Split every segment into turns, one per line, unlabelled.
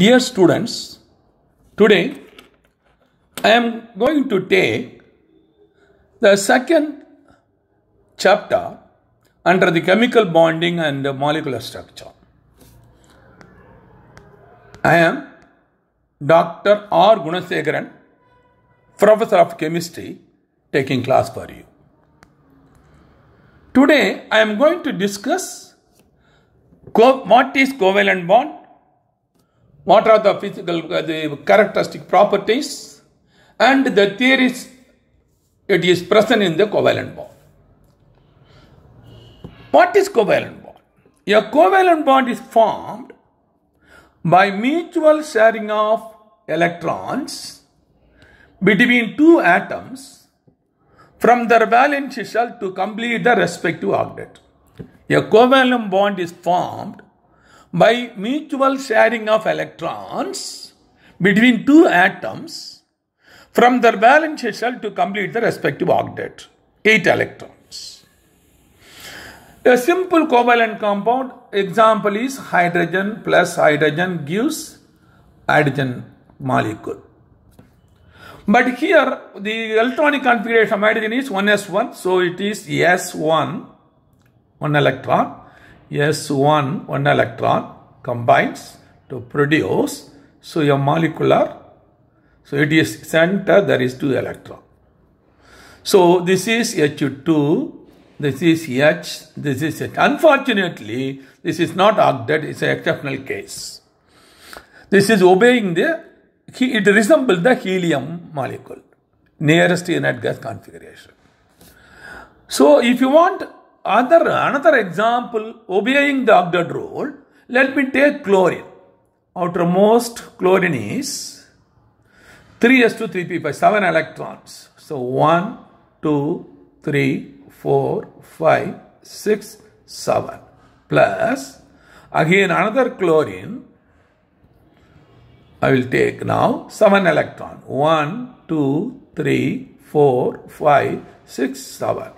Dear students, today I am going to take the second chapter under the chemical bonding and molecular structure. I am Dr. R. Gunasekharan, Professor of Chemistry, taking class for you. Today I am going to discuss what is covalent bond, what are the physical uh, the characteristic properties, and the theories it is present in the covalent bond. What is covalent bond? A covalent bond is formed by mutual sharing of electrons between two atoms from their valence shell to complete the respective octet. A covalent bond is formed by mutual sharing of electrons between two atoms from their valence shell to complete the respective octet. Eight electrons. A simple covalent compound example is hydrogen plus hydrogen gives hydrogen molecule. But here the electronic configuration of hydrogen is 1s1, so it is s1, one electron, s1, one electron combines to produce, so a molecular, so it is center, there is two electron. So this is H2, this is H, this is H. Unfortunately, this is not octet, it's an exceptional case. This is obeying the, it resembles the helium molecule, nearest inert gas configuration. So if you want other another example obeying the octet rule, let me take chlorine. Outermost chlorine is 3s2 3p5, 7 electrons. So 1, 2, 3, 4, 5, 6, 7. Plus, again another chlorine, I will take now 7 electron. 1, 2, 3, 4, 5, 6, 7.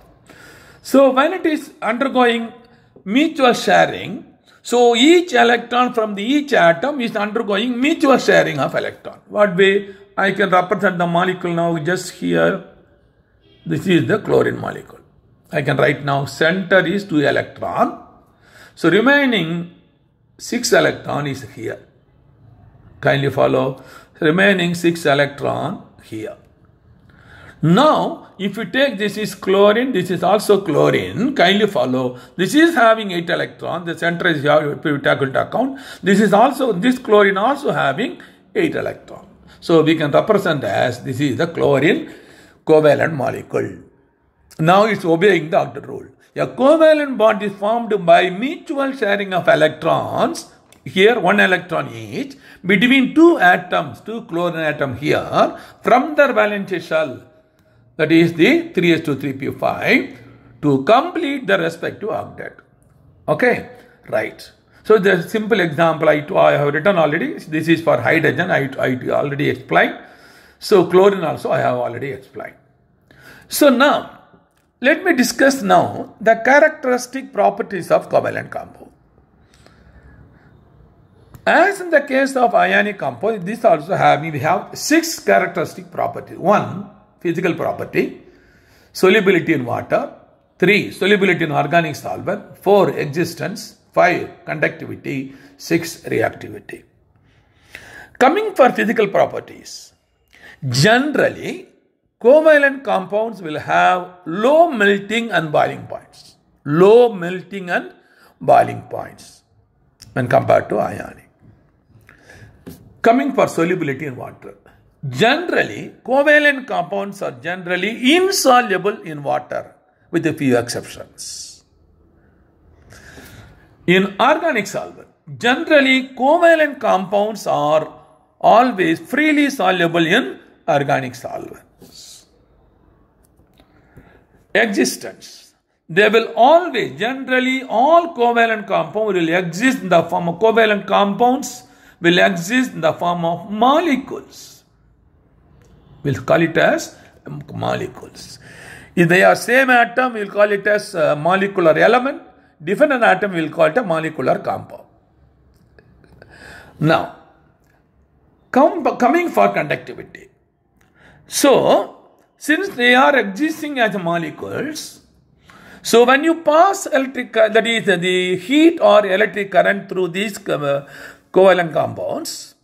So when it is undergoing mutual sharing, so each electron from the each atom is undergoing mutual sharing of electron. What way I can represent the molecule now just here. This is the chlorine molecule. I can write now center is 2 electron. So remaining 6 electron is here. Kindly follow. Remaining 6 electron here. Now, if you take this is chlorine, this is also chlorine, kindly follow. This is having 8 electron, the center is take into account. This is also, this chlorine also having 8 electron. So, we can represent as this is the chlorine covalent molecule. Now, it's obeying the octet rule. A covalent bond is formed by mutual sharing of electrons, here one electron each, between two atoms, two chlorine atom here, from their valence shell that is the 3s2 3p5 to complete the respective octet. Okay, right. So the simple example I, I have written already. This is for hydrogen. I, I already explained. So chlorine also I have already explained. So now let me discuss now the characteristic properties of covalent compound. As in the case of ionic compound, this also have we have six characteristic properties. One physical property, solubility in water, 3 solubility in organic solvent, 4 existence, 5 conductivity, 6 reactivity. Coming for physical properties, generally covalent compounds will have low melting and boiling points. Low melting and boiling points when compared to ionic. Coming for solubility in water, Generally, covalent compounds are generally insoluble in water with a few exceptions. In organic solvent, generally covalent compounds are always freely soluble in organic solvents. Existence. They will always, generally all covalent compounds will exist in the form of covalent compounds will exist in the form of molecules we'll call it as molecules. If they are same atom, we'll call it as a molecular element. Different atom, we'll call it a molecular compound. Now, come, coming for conductivity. So, since they are existing as molecules, so when you pass electric, uh, that is the heat or electric current through these uh, covalent compounds,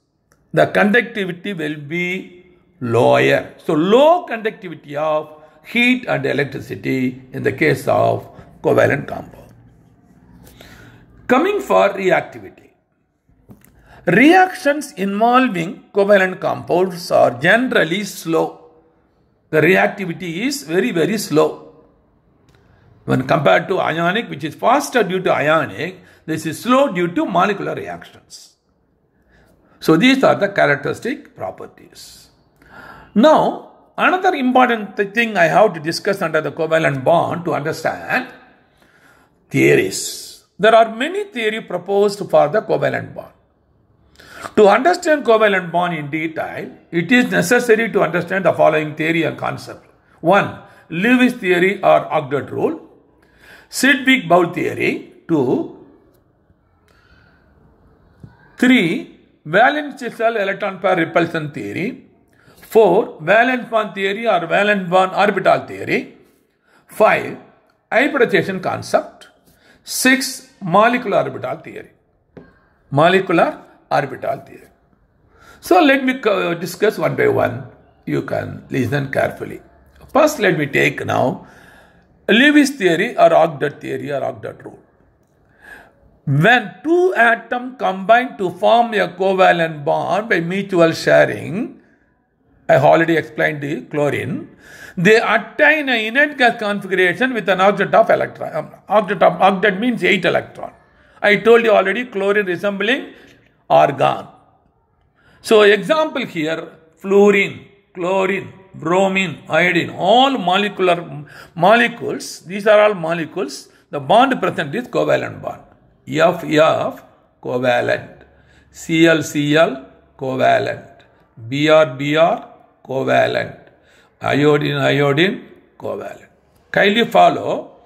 the conductivity will be lower. So low conductivity of heat and electricity in the case of covalent compound. Coming for reactivity. Reactions involving covalent compounds are generally slow. The reactivity is very, very slow. When compared to ionic, which is faster due to ionic, this is slow due to molecular reactions. So these are the characteristic properties. Now, another important thing I have to discuss under the covalent bond to understand theories. There are many theories proposed for the covalent bond. To understand covalent bond in detail, it is necessary to understand the following theory and concept. 1. Lewis theory or octet rule. Sidgwick Powell theory. 2. 3. Valence shell electron pair repulsion theory. 4. Valence bond theory or valence bond orbital theory. 5. Hybridization concept. 6. Molecular orbital theory. Molecular orbital theory. So let me discuss one by one. You can listen carefully. First, let me take now Lewis theory or octet theory or octet rule. When two atoms combine to form a covalent bond by mutual sharing, I already explained the chlorine, they attain a inert gas configuration with an octet of electron. Um, octet of octet means 8 electron. I told you already chlorine resembling argon. So example here, fluorine, chlorine, bromine, iodine, all molecular molecules, these are all molecules, the bond present is covalent bond. FF covalent, ClCl covalent, BrBr covalent, iodine iodine covalent. Kindly follow,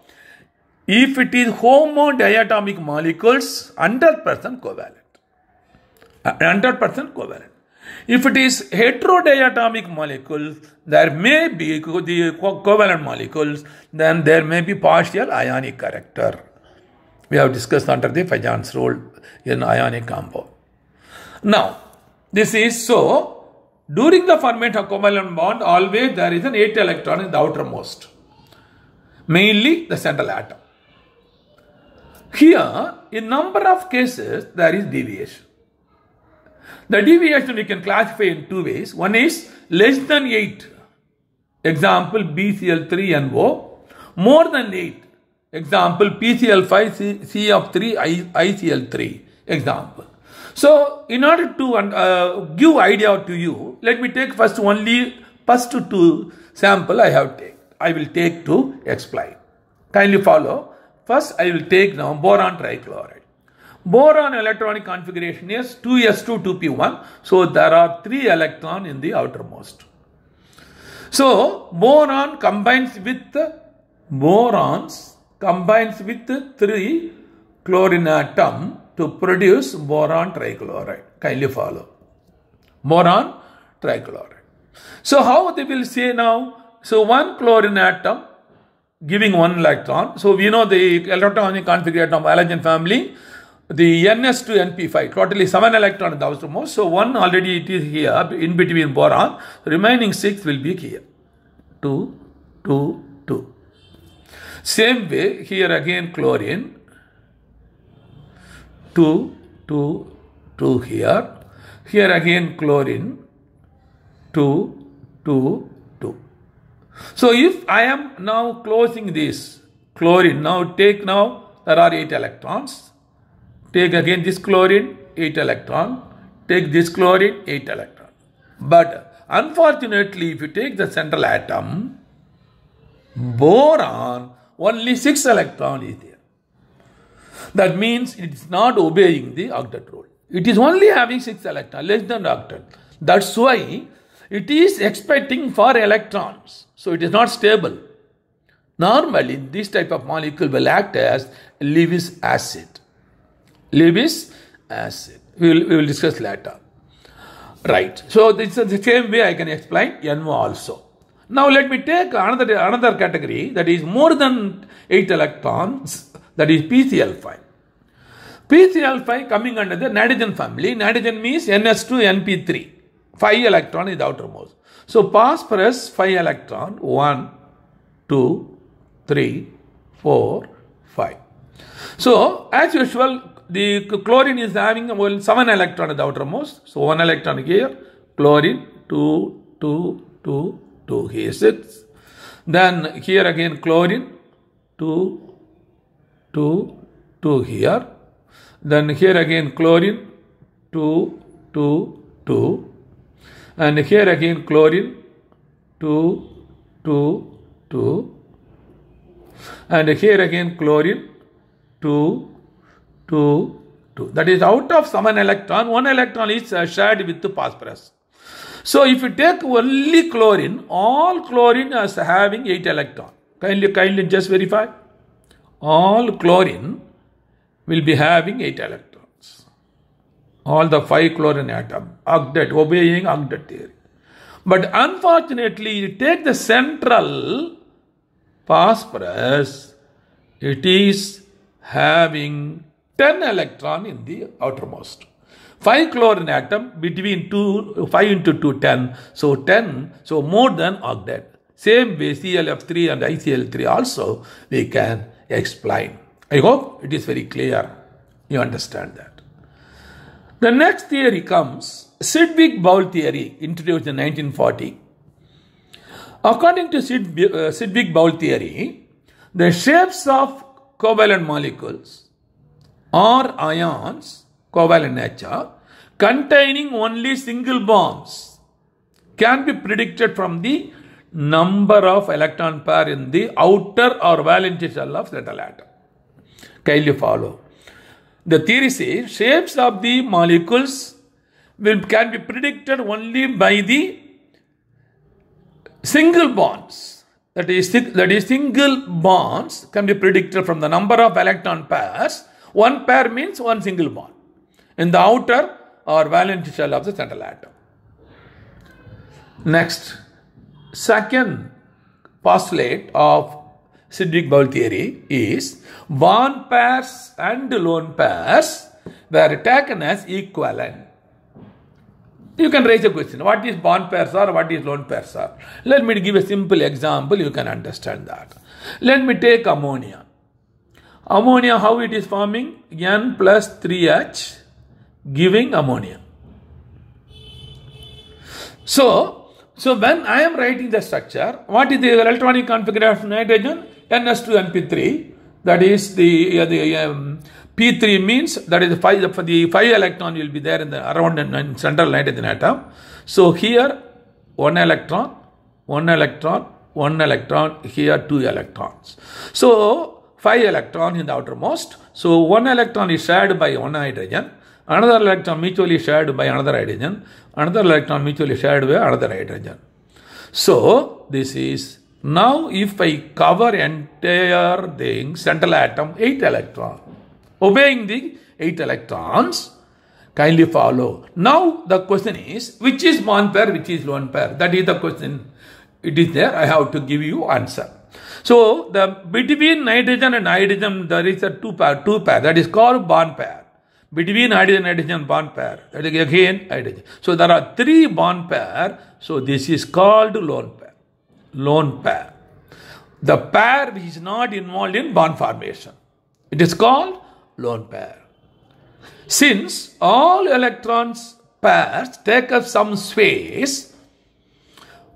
if it is homodiatomic molecules, 100% covalent. Uh, 100% covalent. If it is heterodiatomic molecules, there may be the covalent molecules, then there may be partial ionic character. We have discussed under the Fajan's rule in ionic compound. Now, this is so. During the formation of covalent bond, always there is an 8 electron in the outermost, mainly the central atom. Here, in number of cases, there is deviation. The deviation we can classify in two ways. One is less than 8, example BCl3NO, more than 8, example PCl5 ClF3 ICl3, example. So, in order to uh, give idea to you, let me take first only first two sample I have take. I will take to explain. Kindly follow. First, I will take now boron trichloride. Boron electronic configuration is 2s2, 2p1. So there are 3 electron in the outermost. So boron combines with borons combines with 3 chlorine atom to produce boron trichloride. Kindly follow. Boron trichloride. So how they will say now? So one chlorine atom giving one electron. So we know the electronic configuration of halogen family the ns to np5 totally 7 electron in the outermost so one already it is here in between boron remaining 6 will be here 2 2 2 same way here again chlorine 2 2 2 here here again chlorine 2 2 2 so if i am now closing this chlorine now take now there are 8 electrons Take again this chlorine, 8 electron. Take this chlorine, 8 electron. But unfortunately, if you take the central atom, boron, only 6 electron is there. That means it is not obeying the octet rule. It is only having 6 electrons, less than octet. That's why it is expecting for electrons. So it is not stable. Normally, this type of molecule will act as Lewis acid. Lewis acid. We will, we will discuss later. Right. So this is the same way I can explain NO also. Now let me take another another category that is more than 8 electrons that is PCl5. PCl5 coming under the nitrogen family. Nitrogen means NS2 NP3. 5 electron is outermost. So phosphorus 5 electron 1 2 3 4 5. So as usual the chlorine is having well, 7 electron at the outermost. So 1 electron here, chlorine 2, 2, 2, 2 here 6. Then here again chlorine 2, 2, 2 here. Then here again chlorine 2, 2, 2. And here again chlorine 2, 2, 2. And here again chlorine 2, 2, 2. That is out of 7 electron, 1 electron is uh, shared with the phosphorus. So if you take only chlorine, all chlorine is having 8 electron. Kindly, kindly just verify. All chlorine will be having 8 electrons. All the 5 chlorine atom, octet, obeying octet theory. But unfortunately, you take the central phosphorus, it is having 10 electron in the outermost. 5 chlorine atom between 2, 5 into 2, 10. So 10, so more than octet. Same way ClF3 and ICl3 also we can explain. I hope it is very clear. You understand that. The next theory comes Sidgwick-Powell theory introduced in 1940. According to uh, Sidgwick-Powell theory, the shapes of covalent molecules or ions, covalent nature, containing only single bonds can be predicted from the number of electron pair in the outer or valence shell of central atom. Kindly follow. The theory says shapes of the molecules will, can be predicted only by the single bonds. That is, that is single bonds can be predicted from the number of electron pairs one pair means one single bond in the outer or valence shell of the central atom. Next, second postulate of Sidgwick-Powell theory is bond pairs and lone pairs were taken as equivalent. You can raise a question, what is bond pairs or what is lone pairs are? Let me give a simple example, you can understand that. Let me take ammonia. Ammonia, how it is forming? N plus 3H giving ammonia. So, so when I am writing the structure, what is the electronic configuration of nitrogen? NS2NP3. That is the, uh, the um, P3 means that is the five, the five electron will be there in the around the central nitrogen atom. So here one electron, one electron, one electron, here two electrons. So 5 electron in the outermost. So one electron is shared by one hydrogen, another electron mutually shared by another hydrogen, another electron mutually shared by another hydrogen. So this is now if I cover entire thing, central atom, 8 electron. Obeying the 8 electrons, kindly follow. Now the question is, which is bond pair, which is lone pair? That is the question. It is there, I have to give you answer. So the between nitrogen and hydrogen there is a two pair, two pair that is called bond pair. Between hydrogen and hydrogen bond pair that is again hydrogen. So there are three bond pair. So this is called lone pair. Lone pair. The pair which is not involved in bond formation. It is called lone pair. Since all electrons pairs take up some space,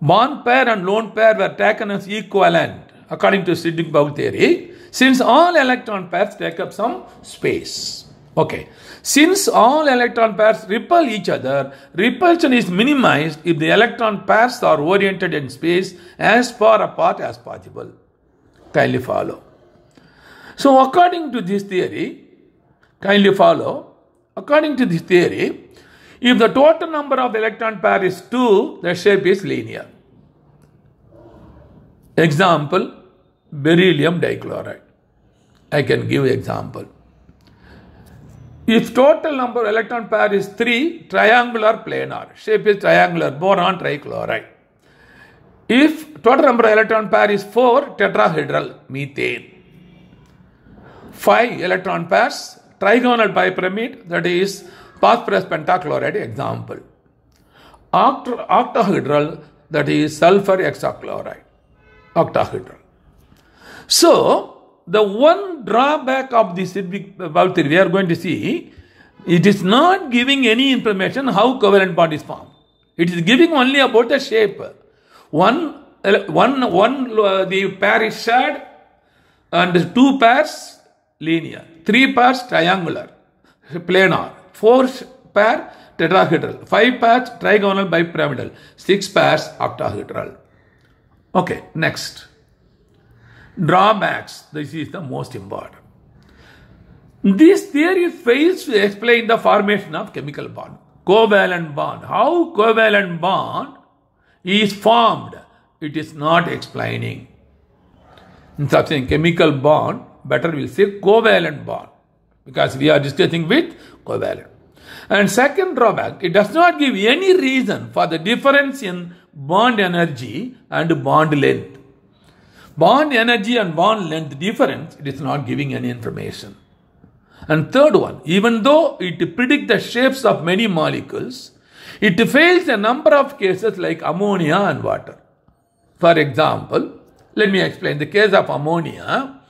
bond pair and lone pair were taken as equivalent according to Sidgwick-Powell theory, since all electron pairs take up some space. Okay. Since all electron pairs repel each other, repulsion is minimized if the electron pairs are oriented in space as far apart as possible. Kindly follow. So according to this theory, kindly follow, according to this theory, if the total number of electron pair is 2, the shape is linear. Example, beryllium dichloride. I can give example. If total number of electron pair is 3, triangular planar. Shape is triangular, boron trichloride. If total number of electron pair is 4, tetrahedral, methane. 5 electron pairs, trigonal bipyramid, that is phosphorus pentachloride example. Oct- octahedral, that is sulfur hexachloride. Octahedral. So, the one drawback of this bulk theory, we are going to see, it is not giving any information how covalent bond is formed. It is giving only about the shape. One, one, one, uh, the pair is shared, and two pairs linear, three pairs triangular, planar, four pair tetrahedral, five pairs trigonal bipyramidal, six pairs octahedral. Okay, next. Drawbacks. This is the most important. This theory fails to explain the formation of chemical bond. Covalent bond. How covalent bond is formed? It is not explaining. Instead of saying chemical bond, better we'll say covalent bond because we are discussing with covalent. And second drawback, it does not give any reason for the difference in bond energy and bond length. Bond energy and bond length difference, it is not giving any information. And third one, even though it predicts the shapes of many molecules, it fails a number of cases like ammonia and water. For example, let me explain the case of ammonia.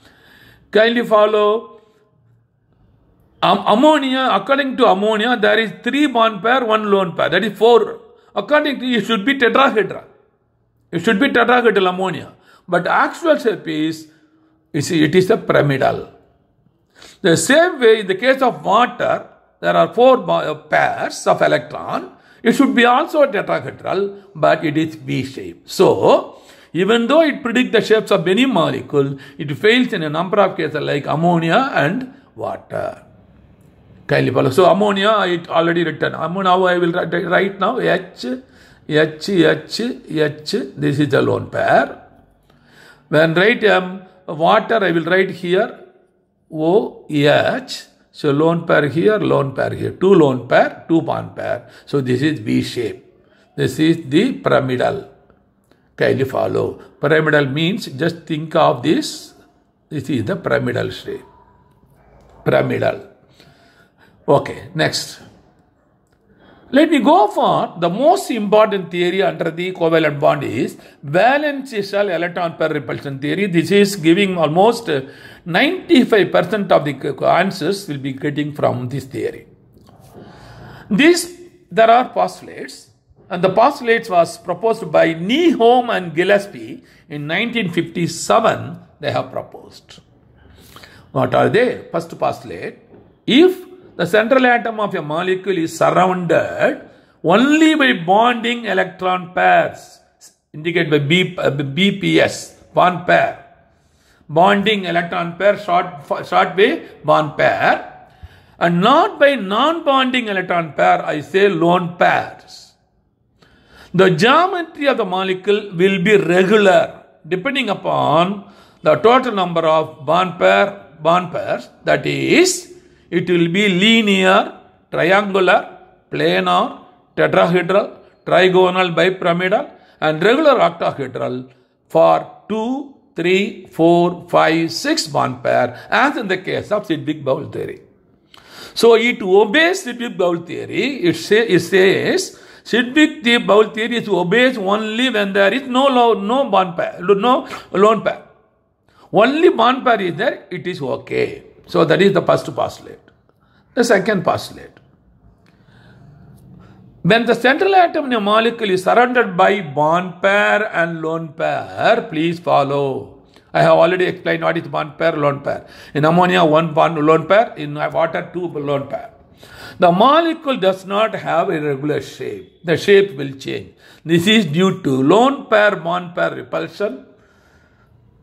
Kindly follow. Um, ammonia, according to ammonia, there is three bond pair, one lone pair. That is four. According to it should be tetrahedral. It should be tetrahedral ammonia. But actual shape is, you see, it is a pyramidal. The same way, in the case of water, there are four uh, pairs of electron. It should be also a tetrahedral, but it is V-shaped. So, even though it predicts the shapes of many molecules, it fails in a number of cases like ammonia and water. Kindly follow. So, ammonia, I already written. Ammonia, I will write, write now H, H, H, H. This is the lone pair. When write um, water, I will write here O, H. So lone pair here, lone pair here. Two lone pair, two bond pair. So this is V shape. This is the pyramidal. Kindly follow. Pyramidal means just think of this. This is the pyramidal shape. Pyramidal. Okay, next. Let me go for the most important theory under the covalent bond is valence shell electron pair repulsion theory. This is giving almost 95% of the answers will be getting from this theory. This, there are postulates and the postulates was proposed by Nyholm and Gillespie in 1957 they have proposed. What are they? First postulate, if the central atom of a molecule is surrounded only by bonding electron pairs indicated by B, uh, BPS, bond pair. Bonding electron pair, short, short way bond pair. And not by non-bonding electron pair, I say lone pairs. The geometry of the molecule will be regular depending upon the total number of bond pair, bond pairs that is it will be linear, triangular, planar, tetrahedral, trigonal bipyramidal and regular octahedral for 2, 3, 4, 5, 6 bond pair as in the case of Sidgwick-Powell theory. So it obeys Sidgwick-Powell theory. It, say, it says Sidgwick-Powell theory is obeys only when there is no, no bond pair, no lone pair. Only bond pair is there, it is okay. So that is the first postulate. The second postulate. When the central atom in a molecule is surrounded by bond pair and lone pair, please follow. I have already explained what is bond pair, lone pair. In ammonia, one bond lone pair. In water, two lone pair. The molecule does not have a regular shape. The shape will change. This is due to lone pair bond pair repulsion.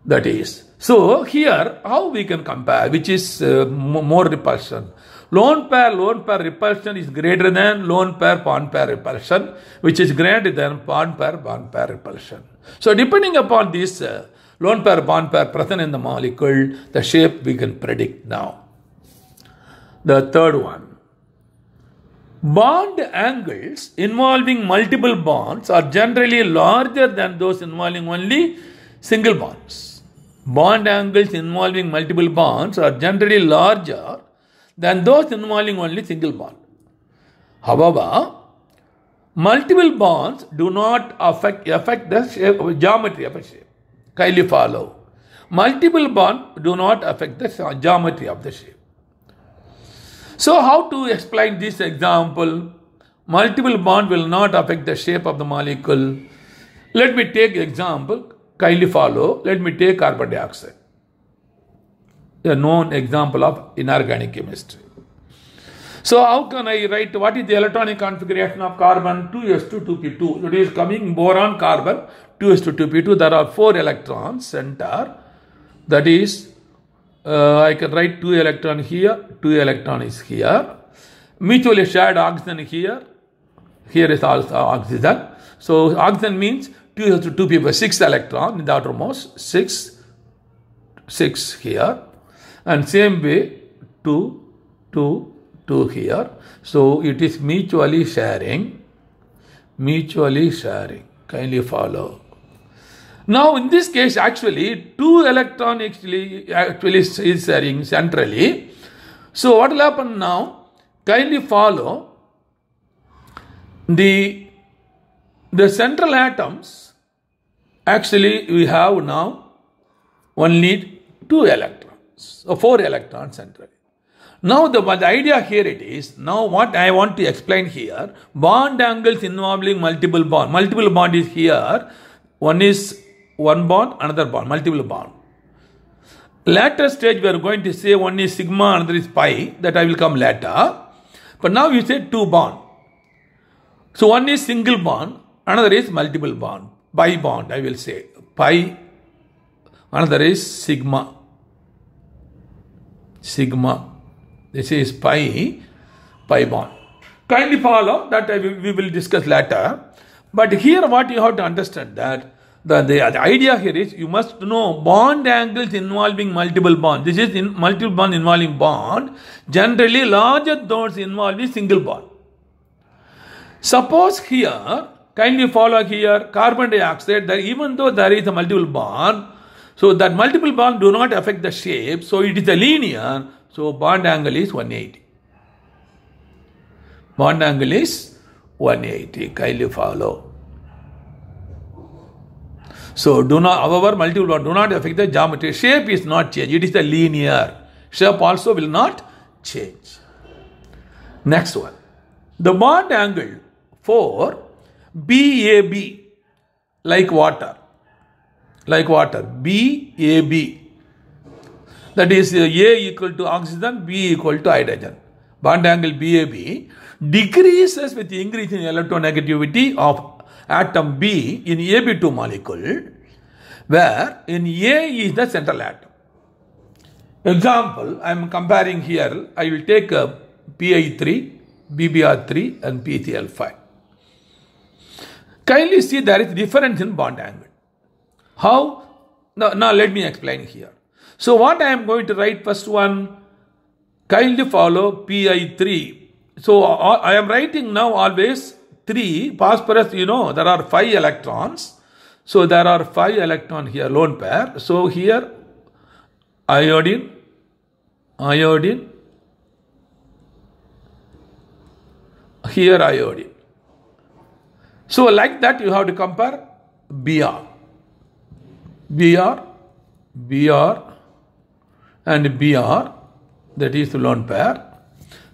That is. So here, how we can compare, which is uh, more repulsion? Lone pair, lone pair repulsion is greater than lone pair, bond pair repulsion, which is greater than bond pair, bond pair repulsion. So depending upon this uh, lone pair, bond pair present in the molecule, the shape we can predict now. The third one. Bond angles involving multiple bonds are generally larger than those involving only single bonds. Bond angles involving multiple bonds are generally larger than those involving only single bond. However, multiple bonds do not affect, affect the shape, geometry of a shape. Kindly follow. Multiple bonds do not affect the geometry of the shape. So, how to explain this example? Multiple bond will not affect the shape of the molecule. Let me take example. Kindly follow. Let me take carbon dioxide. A known example of inorganic chemistry. So how can I write what is the electronic configuration of carbon 2s2 2p2? It is coming boron carbon 2s2 2p2. There are four electrons center. That is, uh, I can write two electron here, two electron is here. Mutually shared oxygen here. Here is also oxygen. So oxygen means 2s2 2p2 six electron in the outermost six six here, and same way two two 2 here. So it is mutually sharing, mutually sharing. Kindly follow. Now in this case actually two electron actually actually is sharing centrally. So what will happen now? Kindly follow the the central atoms actually we have now only two electrons or four electrons centrally. Now the, the idea here it is, now what I want to explain here, bond angles involving multiple bond. Multiple bond is here, one is one bond, another bond, multiple bond. Later stage we are going to say one is sigma, another is pi, that I will come later. But now you say two bond. So one is single bond, another is multiple bond, pi bond I will say. Pi, another is sigma. Sigma. This is pi, pi bond. Kindly follow that uh, we will discuss later. But here what you have to understand that the, the, the idea here is you must know bond angles involving multiple bond. This is in multiple bond involving bond. Generally larger those involving single bond. Suppose here, kindly follow here, carbon dioxide, that even though there is a multiple bond, so that multiple bond do not affect the shape, so it is a linear, so bond angle is 180. Bond angle is 180. Kindly follow. So do not, however, multiple bond do not affect the geometry. Shape is not changed. It is a linear. Shape also will not change. Next one. The bond angle for BAB like water. Like water. BAB that is uh, A equal to oxygen, B equal to hydrogen. Bond angle BAB decreases with increasing electronegativity of atom B in AB2 molecule, where in A is the central atom. Example, I am comparing here, I will take a PI3, PBr3 and PCl5. Kindly see there is difference in bond angle. How? Now, now let me explain here. So what I am going to write first one, kindly follow PI3. So I am writing now always 3, phosphorus, you know, there are 5 electrons. So there are 5 electron here, lone pair. So here iodine, iodine, here iodine. So like that you have to compare Br. Br, Br, and Br, that is lone pair.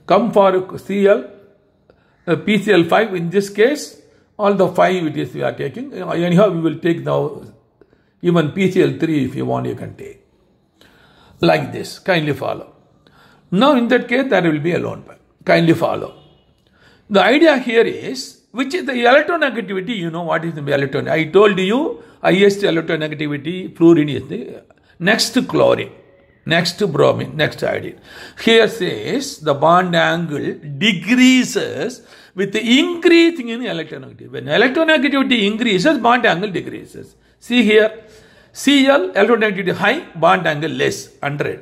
Come for Cl, uh, PCl5 in this case, all the 5 it is we are taking. Anyhow, we will take now even PCl3 if you want, you can take. Like this, kindly follow. Now in that case, there will be a lone pair. Kindly follow. The idea here is, which is the electronegativity, you know what is the electron. I told you, highest electronegativity, fluorine is the next chlorine next bromine, next iodine. Here says the bond angle decreases with the increasing in electronegativity. When electronegativity increases, bond angle decreases. See here, Cl electronegativity high, bond angle less, 100.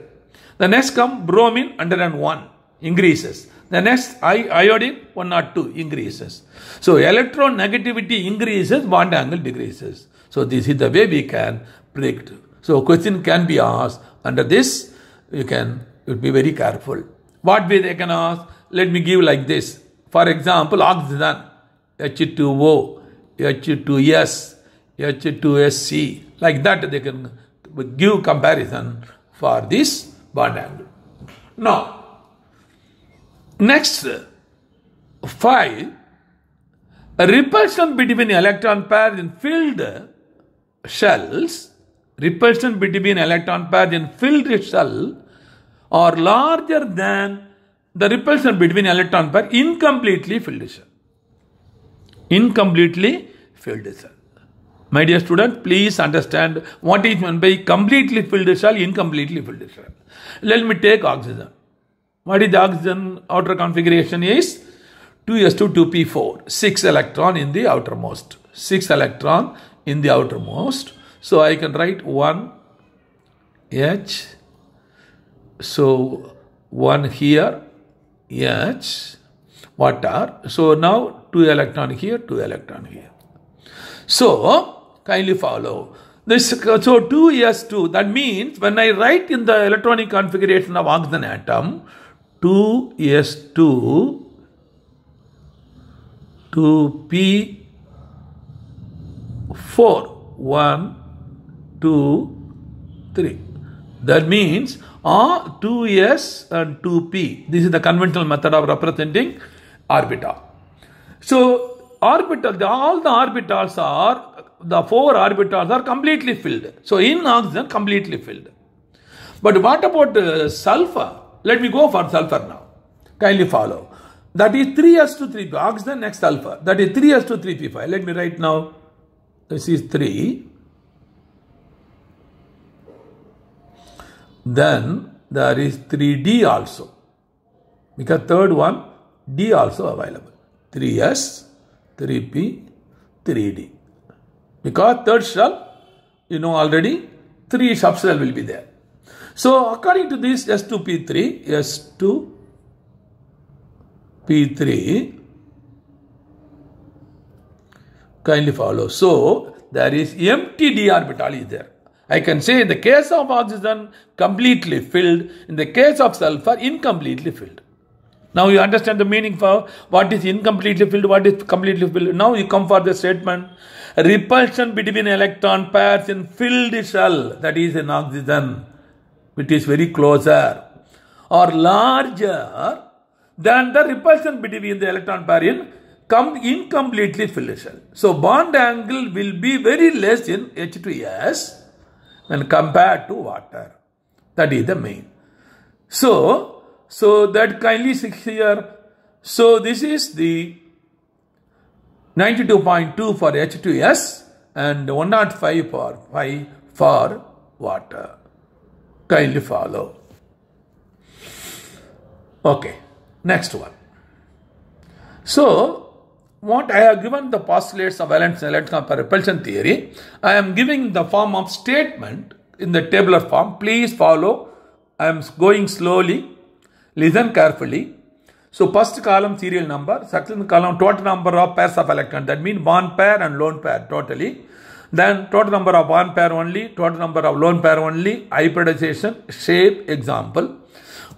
The next come bromine, 101. increases. The next iodine 1 or 2 increases. So electron negativity increases, bond angle decreases. So this is the way we can predict. So question can be asked under this. You can you be very careful. What way they can ask? Let me give like this. For example, oxygen H2O, H2S, H2Se. Like that they can give comparison for this bond angle. Now, next five, a repulsion between electron pairs in filled shells, repulsion between electron pairs in filled shell are larger than the repulsion between electron pair incompletely filled shell. Incompletely filled shell. My dear student, please understand what is meant by completely filled shell, incompletely filled shell. Let me take oxygen. What is the oxygen outer configuration is 2s2 2p4, 6 electron in the outermost. 6 electron in the outermost. So I can write 1 H. So 1 here H water. So now 2 electron here, 2 electron here. So kindly follow. This so 2s2 that means when I write in the electronic configuration of oxygen atom 2s2 2p 4 1 2 3 that means are 2s and 2p this is the conventional method of representing orbital so orbital the, all the orbitals are the four orbitals are completely filled. So in oxygen completely filled. But what about uh, sulfur let me go for sulfur now kindly follow that is 3s to 3p oxygen next sulfur that is 3s to 3p5 let me write now this is 3 then there is 3D also. Because third one, D also available. 3S, 3P, 3D. Because third shell, you know already, 3 subshell will be there. So according to this S2P3, S2P3, kindly follow. So there is empty d orbital is there. I can say in the case of oxygen, completely filled. In the case of sulfur, incompletely filled. Now you understand the meaning for what is incompletely filled, what is completely filled. Now you come for the statement repulsion between electron pairs in filled shell, that is in oxygen, which is very closer, or larger than the repulsion between the electron pair in come incompletely filled shell. So bond angle will be very less in H2S when compared to water. That is the main. So, so that kindly six here. So this is the 92.2 for H2S and 105 for 5 for water. Kindly follow. Okay, next one. So, what I have given the postulates of valence and electron repulsion theory, I am giving the form of statement in the tabular form. Please follow. I am going slowly. Listen carefully. So first column serial number, second column total number of pairs of electrons. That means bond pair and lone pair totally. Then total number of bond pair only, total number of lone pair only, hybridization, shape, example.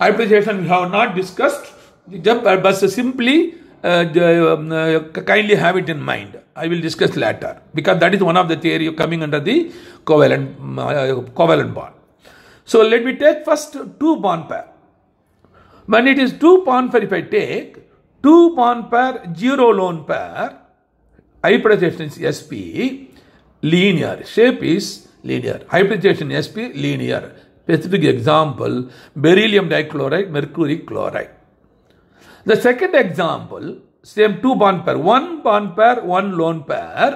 Hybridization we have not discussed, but simply uh, uh, kindly have it in mind. I will discuss later because that is one of the theory coming under the covalent uh, covalent bond. So let me take first two bond pair. When it is two bond pair, if I take two bond pair, zero lone pair, hybridization is sp, linear. Shape is linear. Hybridization sp, linear. Specific example, beryllium dichloride, mercury chloride. The second example, same two bond pair, one bond pair, one lone pair.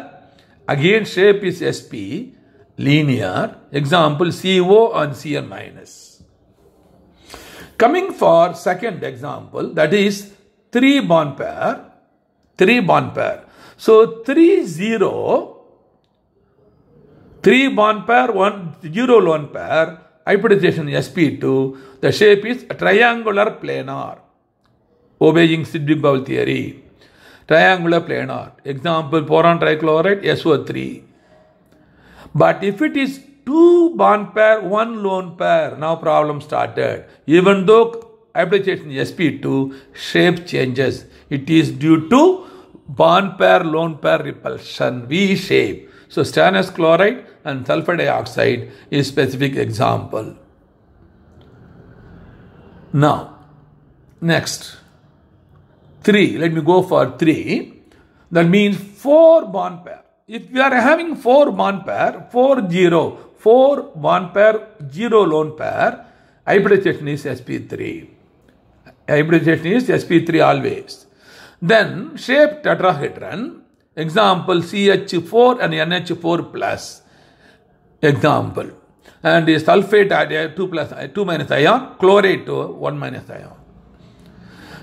Again, shape is sp, linear. Example, CO and Cn minus. Coming for second example, that is three bond pair, three bond pair. So three zero, three bond pair, one zero lone pair, hybridization sp2. The shape is triangular planar obeying Sidgwick Powell theory. Triangular planar. Example, boron trichloride, SO3. But if it is two bond pair, one lone pair, now problem started. Even though application sp2, shape changes. It is due to bond pair, lone pair repulsion, V shape. So stannous chloride and sulfur dioxide is specific example. Now, next, 3. Let me go for 3. That means 4 bond pair. If we are having 4 bond pair, 4 0, 4 bond pair, 0 lone pair, hybridization is sp3. Hybridization is sp3 always. Then shape tetrahedron, example CH4 and NH4 plus. Example and the sulfate 2 plus 2 minus ion, chlorate 1 minus ion.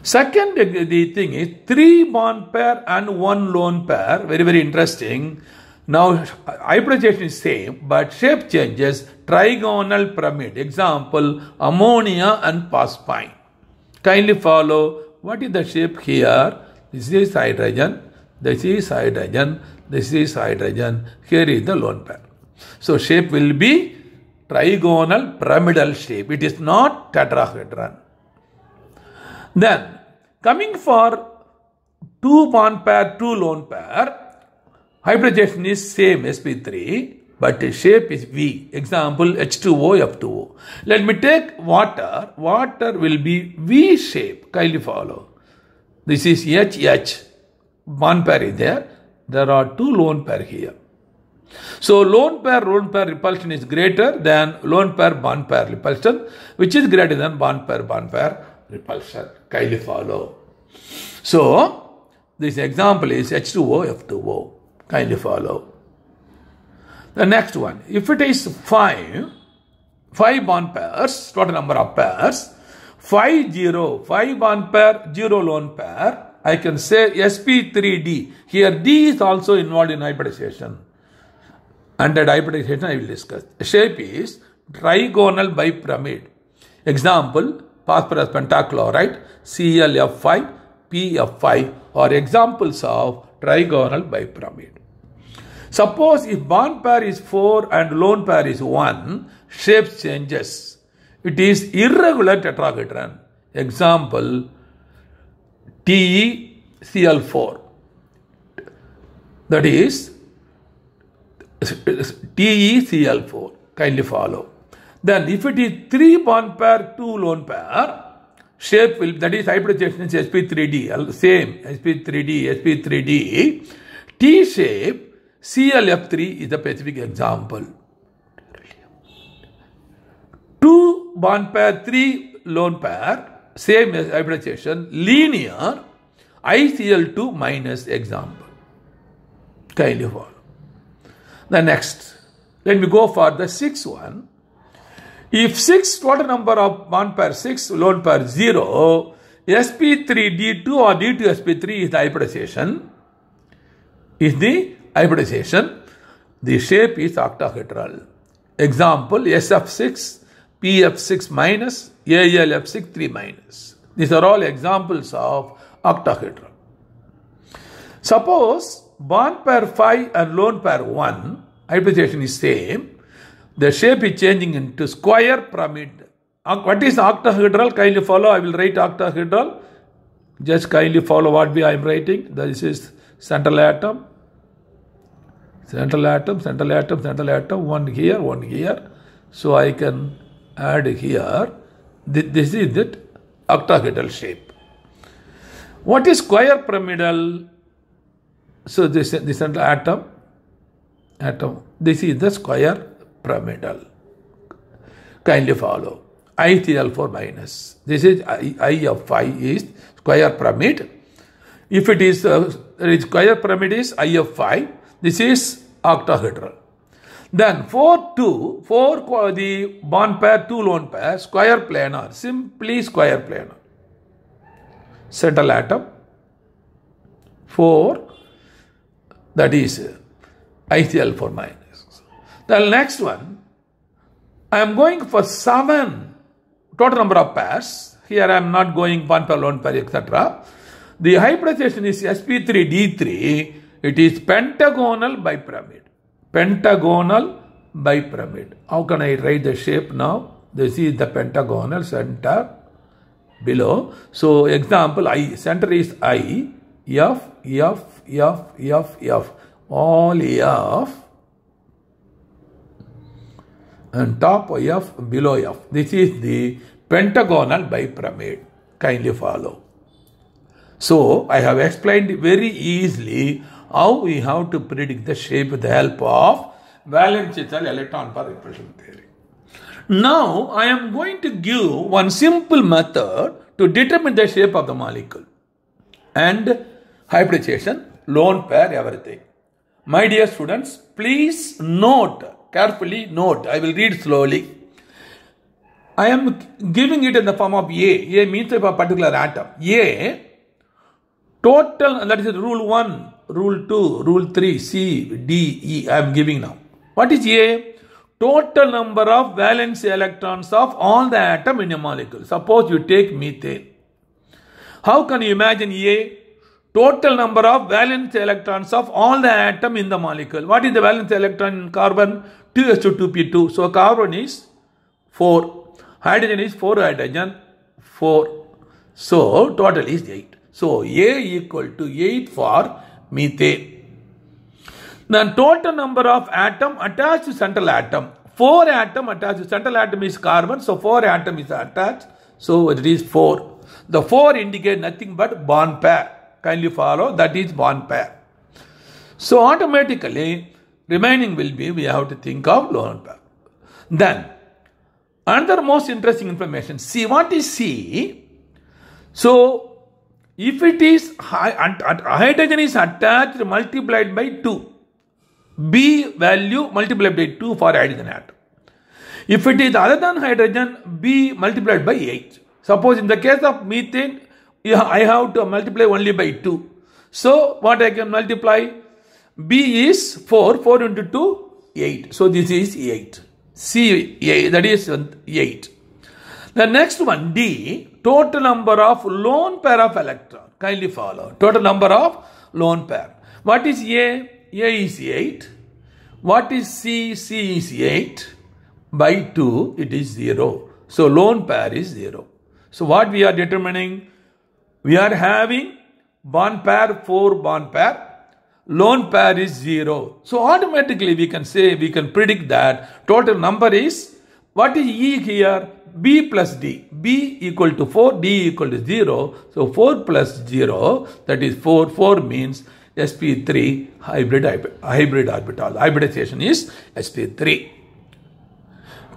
Second, the thing is 3 bond pair and 1 lone pair, very, very interesting. Now, hybridization is same, but shape changes, trigonal pyramid. Example, ammonia and phosphine. Kindly follow, what is the shape here? This is hydrogen, this is hydrogen, this is hydrogen, here is the lone pair. So, shape will be trigonal pyramidal shape. It is not tetrahedron. Then, coming for two bond pair, two lone pair, hybridization is same sp3, but shape is V. Example H2O, F2O. Let me take water. Water will be V shape. Kindly follow. This is HH. Bond pair is there. There are two lone pair here. So lone pair lone pair repulsion is greater than lone pair bond pair repulsion, which is greater than bond pair bond pair repulsion. Kindly follow. So this example is H2O F2O. Kindly follow. The next one, if it is 5, 5 bond pairs, total number of pairs, 5 0, 5 bond pair, 0 lone pair, I can say sp3d. Here D is also involved in hybridization. Under hybridization I will discuss. Shape is trigonal bipyramid. Example, phosphorus pentachloride, ClF5, PF5 are examples of trigonal bipyramid. Suppose if bond pair is 4 and lone pair is 1, shape changes. It is irregular tetrahedron. Example, TeCl4. That is TeCl4. Kindly follow. Then if it is 3 bond pair, 2 lone pair, shape will, that is hybridization is sp3d, same sp3d, sp3d. T shape, ClF3 is the specific example. 2 bond pair, 3 lone pair, same as hybridization, linear, ICl2 minus example. Kindly follow. The next, let me go for the sixth one. If 6 total number of 1 pair 6, lone pair 0, sp3d2 or d2sp3 is the hybridization. Is the hybridization. The shape is octahedral. Example SF6, PF6 minus, ALF6 3 minus. These are all examples of octahedral. Suppose bond pair 5 and lone pair 1, hybridization is same. The shape is changing into square pyramid. Uh, what is octahedral? Kindly follow. I will write octahedral. Just kindly follow what we I am writing. This is central atom. Central atom, central atom, central atom. One here, one here. So I can add here. This is it octahedral shape. What is square pyramidal? So this this central atom, atom. This is the square pyramidal. Kindly follow. ICl4 minus. This is I, I of phi is square pyramid. If it is uh, square pyramid is I of phi, this is octahedral. Then 4 2, 4 the bond pair, 2 lone pair, square planar, simply square planar. Central atom, 4, that is ICl4 minus. The next one, I am going for 7 total number of pairs, Here I am not going one pair, lone pair, etc. The hybridization is sp3d3. It is pentagonal bipyramid. Pentagonal bipyramid. How can I write the shape now? This is the pentagonal center below. So example I center is I F F F F F all F and top F below F. This is the pentagonal bipyramid. Kindly follow. So I have explained very easily how we have to predict the shape with the help of valence shell electron pair repulsion theory. Now I am going to give one simple method to determine the shape of the molecule and hybridization, lone pair, everything. My dear students, please note, carefully note, I will read slowly. I am giving it in the form of A. A means a particular atom. A, total, that is rule 1, rule 2, rule 3, C, D, E, I am giving now. What is A? Total number of valence electrons of all the atom in a molecule. Suppose you take methane. How can you imagine A? Total number of valence electrons of all the atom in the molecule. What is the valence electron in carbon? 2s2p2. So carbon is 4. Hydrogen is 4 hydrogen, 4. So total is 8. So A equal to 8 for methane. The total number of atom attached to central atom. 4 atom attached to central atom is carbon. So 4 atom is attached. So it is 4. The 4 indicate nothing but bond pair. Kindly follow. That is bond pair. So automatically remaining will be we have to think of lone pair. Then another most interesting information. See what is C? So if it is hydrogen is attached multiplied by 2 B value multiplied by 2 for hydrogen atom. If it is other than hydrogen, B multiplied by 8. Suppose in the case of methane, I have to multiply only by 2. So what I can multiply? B is 4, 4 into 2, 8. So this is 8. C, 8, that is 8. The next one, D, total number of lone pair of electron. Kindly follow. Total number of lone pair. What is A? A is 8. What is C? C is 8. By 2, it is 0. So, lone pair is 0. So, what we are determining? We are having bond pair 4 bond pair. Lone pair is 0. So, automatically we can say, we can predict that total number is, what is E here? B plus D. B equal to 4, D equal to 0. So, 4 plus 0, that is 4. 4 means sp3 hybrid hybrid orbital. Hybridization is sp3.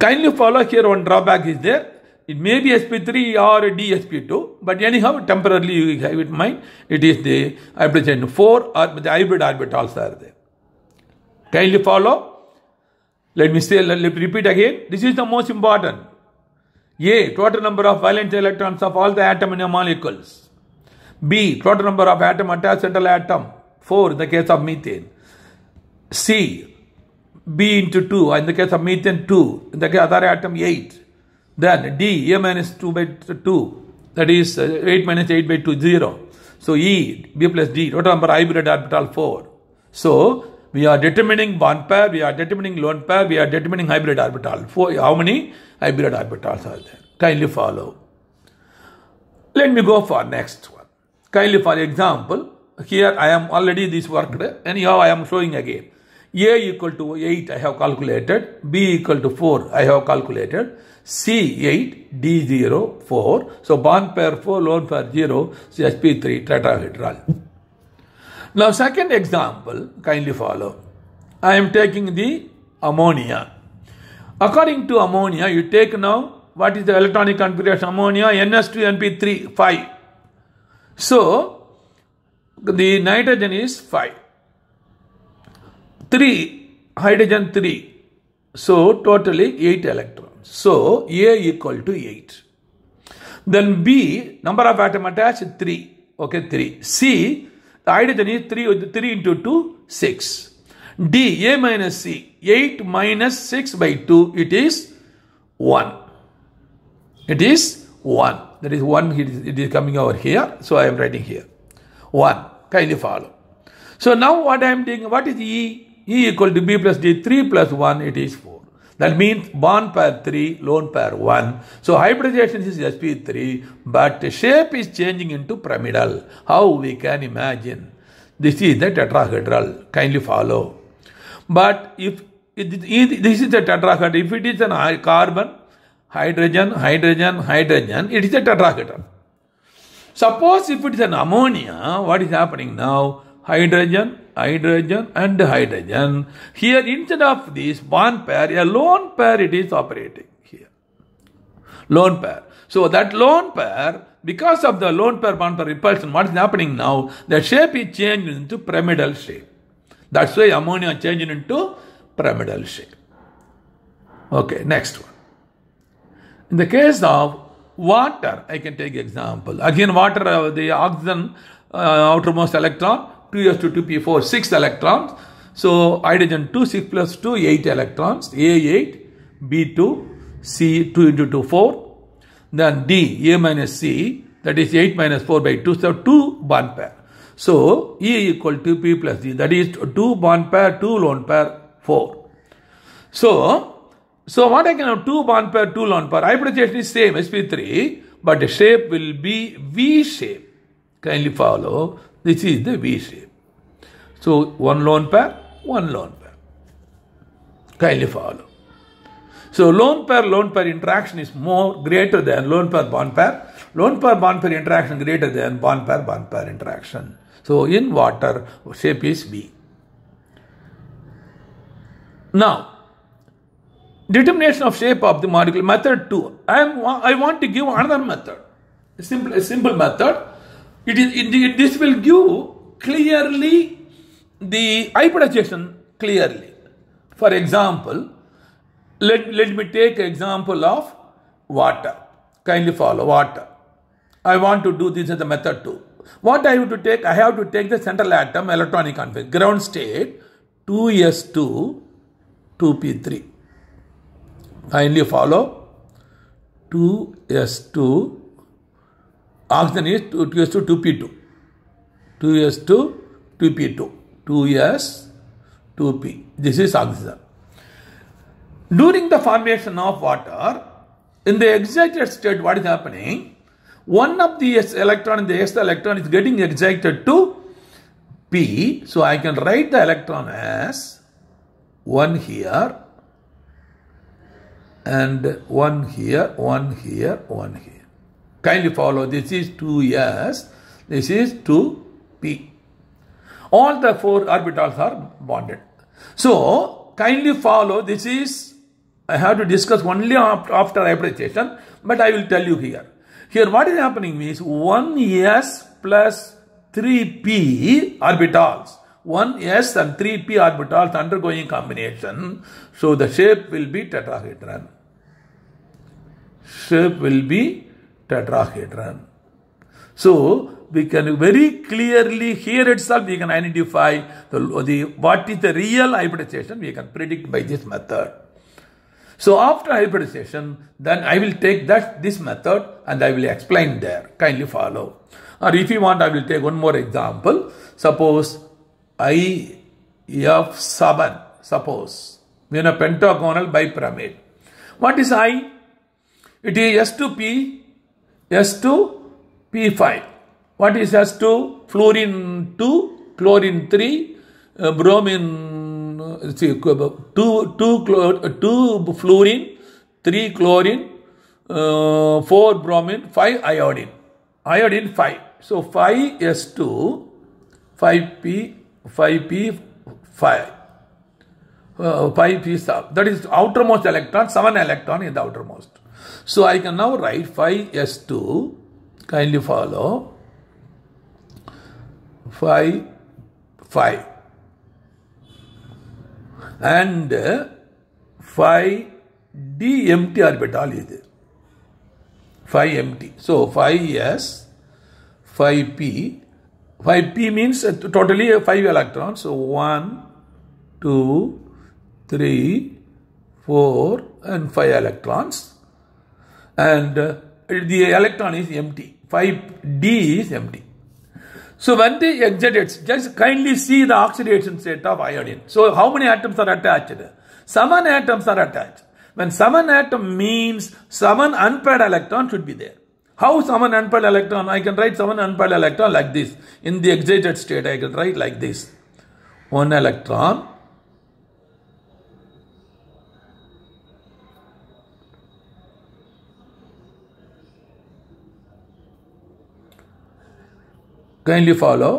Kindly follow here one drawback is there. It may be sp3 or dsp2, but anyhow temporarily you have it in mind. It is the hybridization 4 or the hybrid orbitals are there. Kindly follow. Let me say, let me repeat again. This is the most important. A. Total number of valence electrons of all the atom in a molecules. B. Total number of atom attached central atom. 4 in the case of methane. C, B into 2 in the case of methane 2, in the case of other atom 8. Then D, A minus 2 by 2, that is uh, 8 minus 8 by 2, 0. So E, B plus D, total number hybrid orbital 4. So we are determining bond pair, we are determining lone pair, we are determining hybrid orbital. Four, how many hybrid orbitals are there? Kindly follow. Let me go for next one. Kindly for example, here I am already this worked anyhow I am showing again a equal to 8 I have calculated b equal to 4 I have calculated c 8 d 0 4 so bond pair 4 lone pair 0 so sp3 tetrahedral now second example kindly follow I am taking the ammonia according to ammonia you take now what is the electronic configuration ammonia ns2 np3 5 so the nitrogen is 5. 3, hydrogen 3. So, totally 8 electrons. So, A equal to 8. Then B, number of atom attached 3. Okay, 3. C, the hydrogen is 3, 3 into 2, 6. D, A minus C, 8 minus 6 by 2, it is 1. It is 1. That is 1, it is, it is coming over here. So I am writing here. 1. Kindly follow. So now what I am doing, what is E? E equal to B plus D, 3 plus 1, it is 4. That means bond pair 3, lone pair 1. So hybridization is sp3, but shape is changing into pyramidal. How we can imagine? This is the tetrahedral. Kindly follow. But if this is the tetrahedral, if it is an carbon, hydrogen, hydrogen, hydrogen, it is a tetrahedral. Suppose if it is an ammonia, what is happening now? Hydrogen, hydrogen and hydrogen. Here instead of this bond pair, a lone pair it is operating here. Lone pair. So that lone pair, because of the lone pair bond pair repulsion, what is happening now? The shape is changed into pyramidal shape. That's why ammonia changed into pyramidal shape. Okay, next one. In the case of water, I can take example. Again, water, uh, the oxygen uh, outermost electron, 2s2 2p4 6 electrons. So hydrogen 2 6 plus 2 8 electrons. A8 b2 c 2 into 2 4 then d a minus c that is 8 minus 4 by 2 so 2 bond pair. So e equal to p plus d that is 2 bond pair 2 lone pair 4 so so what I can have 2 bond pair 2 lone pair? Hybridization is same sp3 but the shape will be v shape. Kindly follow this is the V shape. So one lone pair, one lone pair. Kindly follow. So lone pair lone pair interaction is more greater than lone pair bond pair. Lone pair bond pair interaction greater than bond pair bond pair interaction. So in water shape is V. Now determination of shape of the molecule method 2. I, am, I want to give another method. A simple, a simple method it is it, this will give clearly the hybridization clearly. For example, let, let me take example of water. Kindly follow water. I want to do this as a method too. What I have to take? I have to take the central atom electronic configuration. Ground state 2s2 2p3. Kindly follow 2s2 oxygen is 2s to 2p2. 2s to 2p2. 2s 2p. This is oxygen. During the formation of water, in the excited state, what is happening? One of the s electron in the s electron is getting excited to p. So I can write the electron as one here and one here, one here, one here. Kindly follow. This is 2s. This is 2p. All the four orbitals are bonded. So, kindly follow. This is, I have to discuss only after hybridization, but I will tell you here. Here what is happening means 1s plus 3p orbitals. 1s and 3p orbitals undergoing combination. So, the shape will be tetrahedron. Shape will be tetrahedron. So, we can very clearly, here itself we can identify the, the what is the real hybridization we can predict by this method. So after hybridization, then I will take that this method and I will explain there. Kindly follow. Or if you want, I will take one more example. Suppose IF7, suppose, in a pentagonal bipyramid. What is I? It is S2P S2, P5. What is S2? Fluorine 2, chlorine 3, uh, bromine, uh, see, 2, 2, chlor, 2 fluorine, 3 chlorine, uh, 4 bromine, 5 iodine. Iodine 5. So 5 S2, 5P, 5P, 5. Uh, 5 p sub. That is outermost electron, 7 electron in the outermost. So I can now write 5s2, kindly follow, 5, 5 and uh, 5d empty orbital is there. 5 empty. So 5s, 5p, 5p means uh, totally 5 electrons. So 1, 2, 3, 4 and 5 electrons and uh, the electron is empty. 5d is empty. So when they exit, just kindly see the oxidation state of iodine. So how many atoms are attached? Seven atoms are attached. When seven atom means seven unpaired electron should be there. How seven unpaired electron? I can write seven unpaired electron like this. In the excited state, I can write like this. One electron. Kindly follow.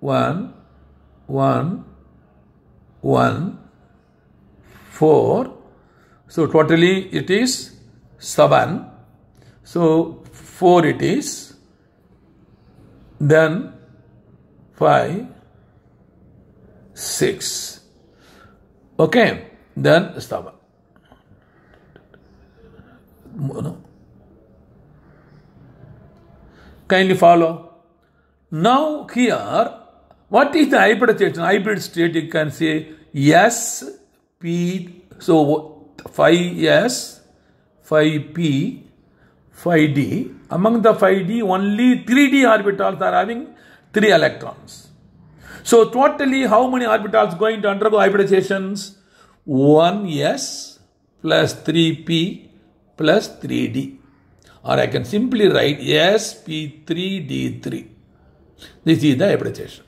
One, one, one, four. So totally it is seven. So 4 it is, then 5, 6. Okay, then 7. No. Kindly follow. Now here, what is the hybrid hybridization? Hybrid state you can say S, P, so 5S, 5P, 5d. Among the 5d, only 3d orbitals are having 3 electrons. So totally how many orbitals going to undergo hybridizations? 1s plus 3p plus 3d. Or I can simply write sp3d3. This is the hybridization.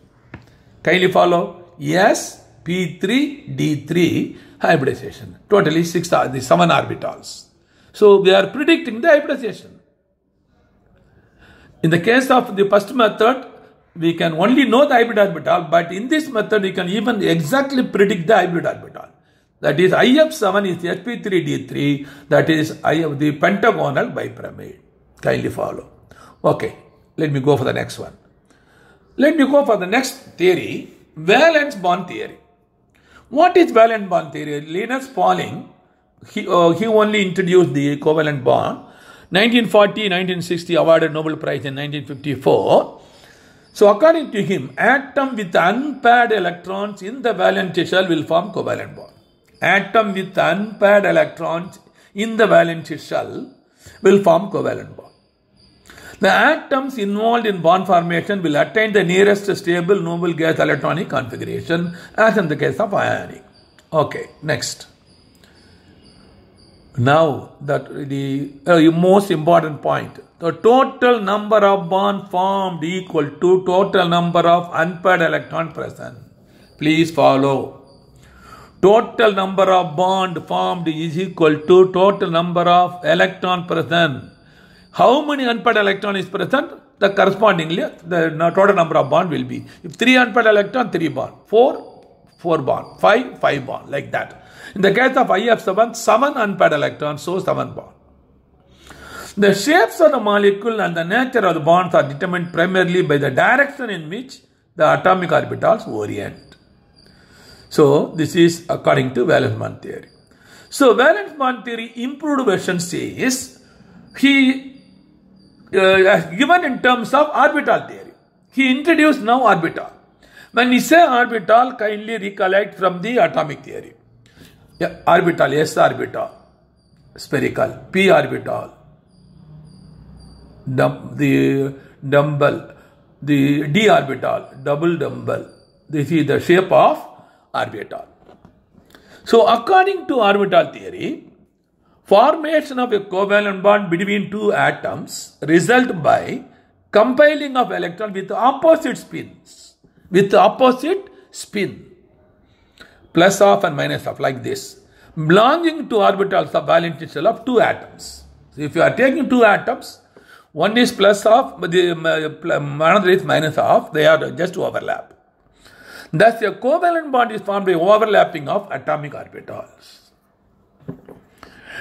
Kindly follow sp3d3 hybridization. Totally 6 are the 7 orbitals. So we are predicting the hybridization. In the case of the first method, we can only know the hybrid orbital, but in this method, we can even exactly predict the hybrid orbital. That is IF7 is sp3d3, that is I of the pentagonal bipyramid. Kindly follow. Okay, let me go for the next one. Let me go for the next theory, valence bond theory. What is valence bond theory? Linus Pauling he, uh, he only introduced the covalent bond. 1940, 1960 awarded Nobel Prize in 1954. So according to him, atom with unpaired electrons in the valence shell will form covalent bond. Atom with unpaired electrons in the valence shell will form covalent bond. The atoms involved in bond formation will attain the nearest stable noble gas electronic configuration as in the case of ionic. Okay, next. Now, that the uh, most important point. The total number of bond formed equal to total number of unpaired electron present. Please follow. Total number of bond formed is equal to total number of electron present. How many unpaired electron is present? The correspondingly, the total number of bond will be. If 3 unpaired electron, 3 bond. 4, 4 bond. 5, 5 bond. Like that. In the case of IF7, 7 unpaired electrons, so 7 bond. The shapes of the molecule and the nature of the bonds are determined primarily by the direction in which the atomic orbitals orient. So, this is according to valence bond theory. So, valence bond theory improved version says he uh, given in terms of orbital theory. He introduced now orbital. When we say orbital, kindly recollect from the atomic theory. Yeah, orbital, S orbital, spherical, P orbital, Dum, the dumbbell, the D orbital, double dumbbell. This is the shape of orbital. So, according to orbital theory, formation of a covalent bond between two atoms result by compiling of electron with opposite spins, with opposite spin plus of and minus of like this belonging to orbitals of valence shell of two atoms. So if you are taking two atoms, one is plus of, but the um, uh, um, another is minus of, they are just overlap. Thus, a covalent bond is formed by overlapping of atomic orbitals.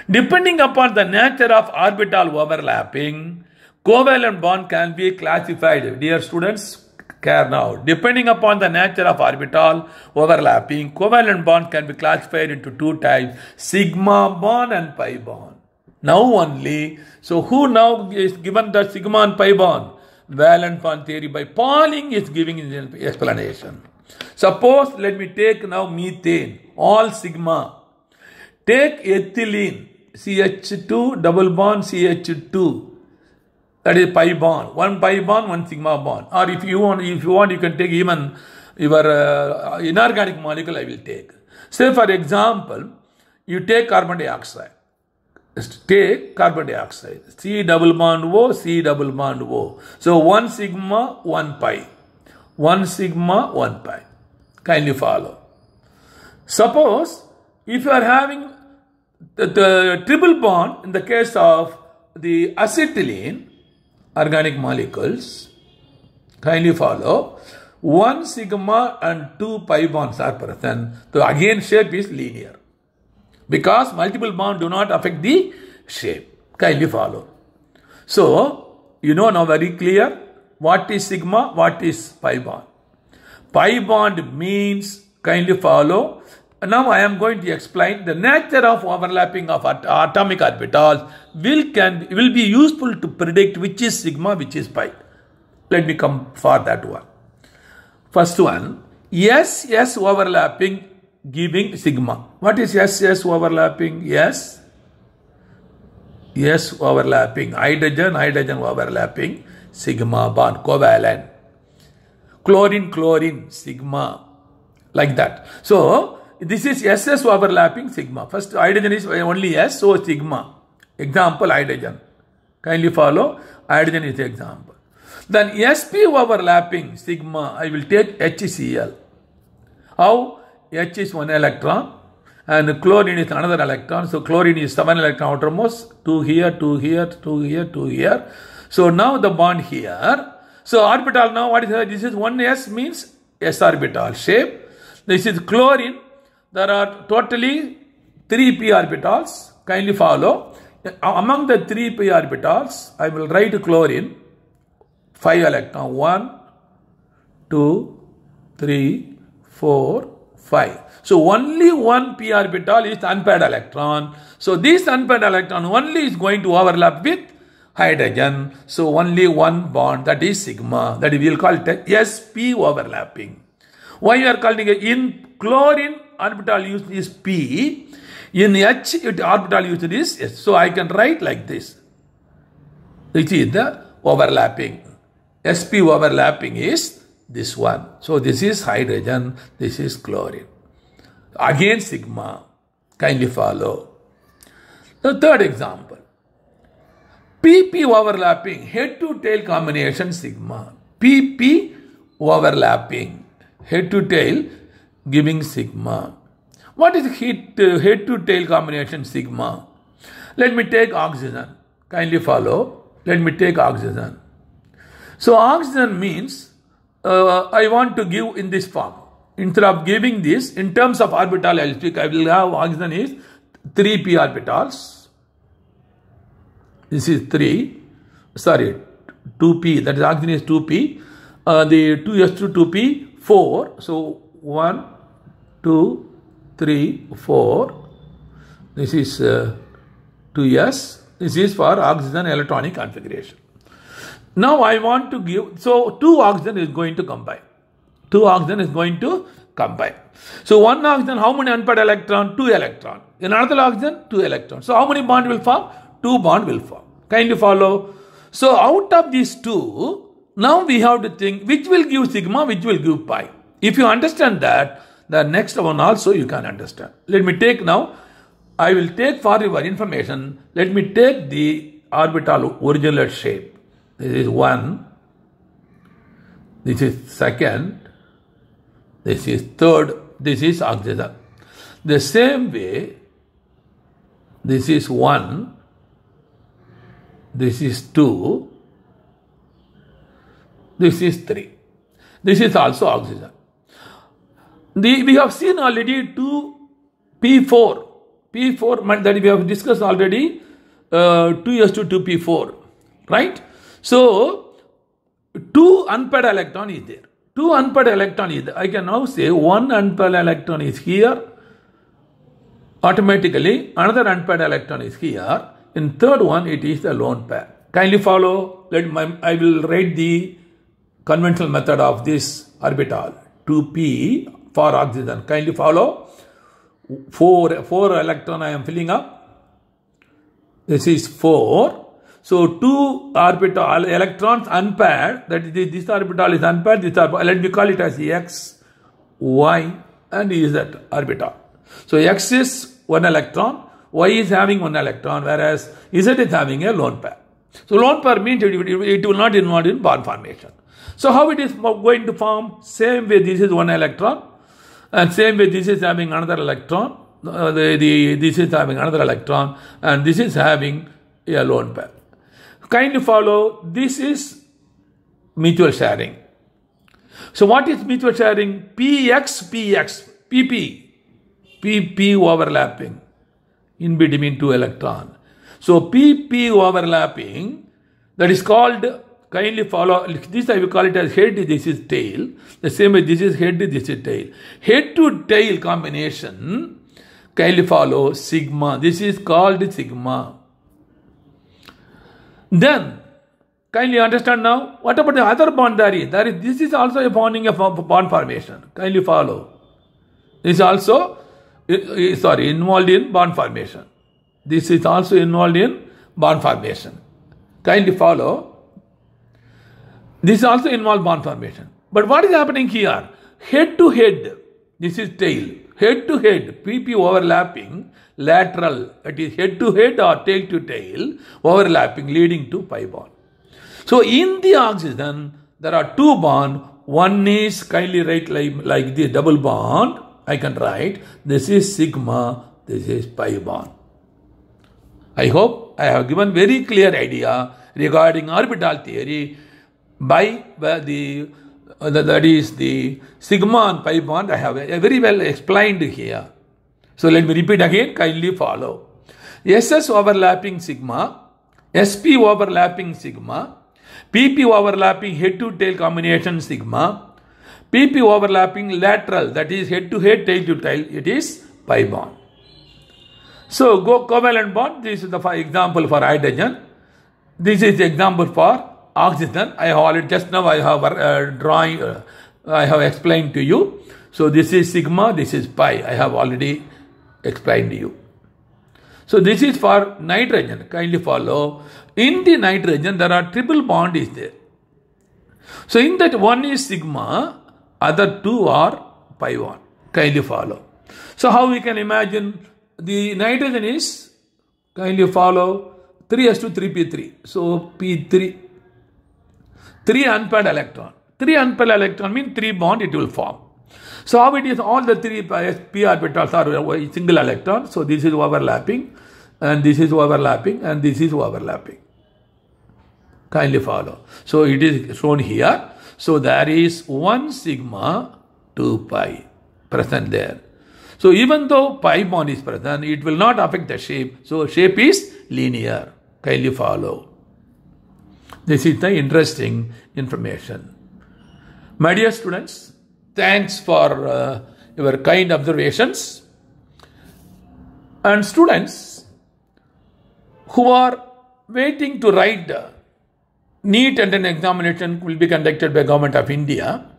Depending upon the nature of orbital overlapping, covalent bond can be classified. Dear students, care now. Depending upon the nature of orbital overlapping, covalent bond can be classified into two types, sigma bond and pi bond. Now only, so who now is given the sigma and pi bond? Valence bond theory by Pauling is giving an explanation. Suppose, let me take now methane, all sigma. Take ethylene, CH2 double bond CH2 That is pi bond. One pi bond, one sigma bond. Or if you want, if you want, you can take even your uh, inorganic molecule. I will take. Say for example, you take carbon dioxide. Take carbon dioxide. C double bond O, C double bond O. So one sigma, one pi. One sigma, one pi. Kindly follow. Suppose if you are having the, the triple bond in the case of the acetylene, organic molecules, kindly follow, 1 sigma and 2 pi bonds are present. So again shape is linear. Because multiple bonds do not affect the shape. Kindly follow. So, you know now very clear what is sigma, what is pi bond. Pi bond means, kindly follow, now I am going to explain the nature of overlapping of at atomic orbitals will can will be useful to predict which is sigma, which is pi. Let me come for that one. First one, yes, yes overlapping giving sigma. What is yes, yes overlapping? Yes. Yes overlapping. Hydrogen, hydrogen overlapping. Sigma bond covalent. Chlorine, chlorine, sigma. Like that. So, this is SS overlapping sigma. First hydrogen is only S, so sigma. Example hydrogen. Kindly follow. Hydrogen is the example. Then SP overlapping sigma, I will take HCl. How? H is one electron and chlorine is another electron. So chlorine is seven electron outermost, two here, two here, two here, two here. So now the bond here. So orbital now what is this is one S means S orbital shape. This is chlorine there are totally three p orbitals. Kindly follow. Among the three p orbitals, I will write chlorine. Five electron. One, two, three, four, five. So only one p orbital is unpaired electron. So this unpaired electron only is going to overlap with hydrogen. So only one bond that is sigma that we will call it sp overlapping. Why you are calling it in chlorine orbital used is P. In H, it orbital used is S. So I can write like this. Which is the overlapping. SP overlapping is this one. So this is hydrogen, this is chlorine. Again sigma. Kindly follow. The third example. PP overlapping, head to tail combination sigma. PP overlapping, head to tail giving sigma. What is uh, head to tail combination sigma? Let me take oxygen. Kindly follow. Let me take oxygen. So oxygen means uh, I want to give in this form. Instead of giving this in terms of orbital, I'll speak. I will have oxygen is 3p orbitals. This is 3. Sorry, 2p. That is oxygen is 2p. Uh, the 2s to 2p 4. So 1, 2, 3, 4. This is uh, 2s. This is for oxygen electronic configuration. Now I want to give, so 2 oxygen is going to combine. 2 oxygen is going to combine. So 1 oxygen, how many unpaired electron? 2 electron. In another oxygen, 2 electron So how many bond will form? 2 bond will form. Kindly follow. So out of these two, now we have to think which will give sigma, which will give pi. If you understand that, the next one also you can understand. Let me take now, I will take for your information, let me take the orbital original shape. This is one, this is second, this is third, this is oxygen. The same way, this is one, this is two, this is three. This is also oxygen. The, we have seen already 2 P4. P4 that we have discussed already uh, 2s to 2 P4. Right? So, 2 unpaired electron is there. 2 unpaired electron is there. I can now say 1 unpaired electron is here. Automatically, another unpaired electron is here. In third one, it is the lone pair. Kindly follow. Let my, I will write the conventional method of this orbital. 2p for oxygen. Kindly follow. Four, four electron I am filling up. This is 4. So two orbital electrons unpaired, that is this orbital is unpaired, this orbital, let me call it as X, Y and Z orbital. So X is one electron, Y is having one electron, whereas Z is having a lone pair. So lone pair means it, it, it will not involve in bond formation. So how it is going to form? Same way this is one electron and same way this is having another electron, uh, the, the, this is having another electron and this is having a lone pair. Kindly follow, this is mutual sharing. So what is mutual sharing? PX, PX, PP, PP overlapping in between two electron. So PP overlapping, that is called, kindly follow, this I will call it as head, this is tail. The same way this is head, this is tail. Head to tail combination, kindly follow sigma. This is called sigma. Then, kindly understand now, what about the other bond there is? This is also a bonding of bond formation. Kindly follow. This is also, eh, eh, sorry, involved in bond formation. This is also involved in bond formation. Kindly follow. This also involves bond formation. But what is happening here? Head to head, this is tail. Head to head, PP overlapping, lateral, that is head to head or tail to tail, overlapping, leading to pi bond. So in the oxygen, there are two bond. One is kindly write like, like the double bond. I can write, this is sigma, this is pi bond. I hope I have given very clear idea regarding orbital theory by the uh, that is the sigma and pi bond I have very well explained here. So let me repeat again, kindly follow. SS overlapping sigma, SP overlapping sigma, PP overlapping head to tail combination sigma, PP overlapping lateral that is head to head, tail to tail, it is pi bond. So go covalent bond, this is the example for hydrogen. This is the example for oxygen. I have already just now I have uh, drawing, uh, I have explained to you. So this is sigma, this is pi. I have already explained to you. So this is for nitrogen. Kindly follow. In the nitrogen, there are triple bond is there. So in that one is sigma, other two are pi one. Kindly follow. So how we can imagine the nitrogen is kindly follow 3s to 3p3. So p3 3 unpaired electron. 3 unpaired electron means 3 bond it will form. So how it is all the 3 p orbitals are uh, single electron. So this is overlapping and this is overlapping and this is overlapping. Kindly follow. So it is shown here. So there is 1 sigma 2 pi present there. So even though pi bond is present, it will not affect the shape. So shape is linear. Kindly follow. This is the interesting information. My dear students, thanks for uh, your kind observations. And students who are waiting to write the NEET and an examination will be conducted by Government of India.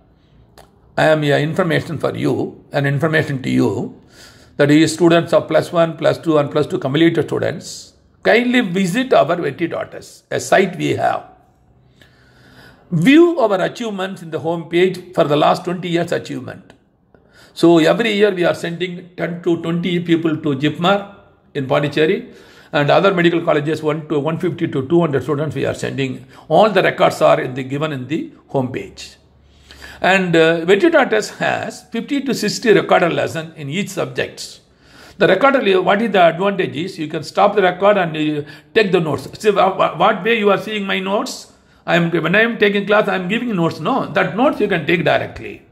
I am here information for you, an information to you, that is students of plus one, plus two, and plus two cumulative students. Kindly visit our Veti.us, a site we have. View our achievements in the home page for the last 20 years achievement. So every year we are sending 10 to 20 people to JIPMER in Pondicherry and other medical colleges 1 to 150 to 200 students we are sending. All the records are in the, given in the home page. And uh, Veti.us has 50 to 60 recorded lesson in each subject. The recorder, what is the advantage is you can stop the record and uh, take the notes. See, what way you are seeing my notes? I am when I am taking class, I am giving notes. No, that notes you can take directly.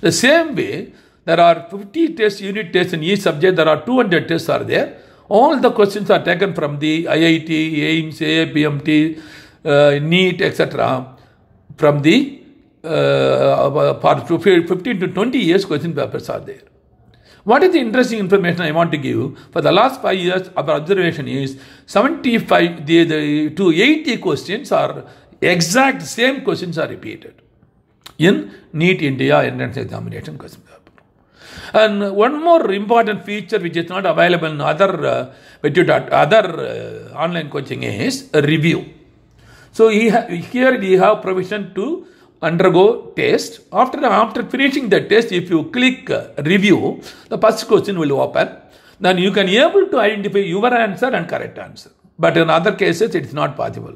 The same way, there are 50 tests, unit tests in each subject. There are 200 tests are there. All the questions are taken from the IIT, AIIMS, AIPMT, uh, NEET, etc. From the uh, for 15 to 20 years question papers are there. What is the interesting information I want to give? For the last five years, our observation is 75 the, the, to 80 questions are exact same questions are repeated in NEET India entrance examination question paper. And one more important feature which is not available in other uh, other uh, online coaching is review. So here we have provision to undergo test. After after finishing the test, if you click uh, review, the first question will open. Then you can able to identify your answer and correct answer. But in other cases, it is not possible.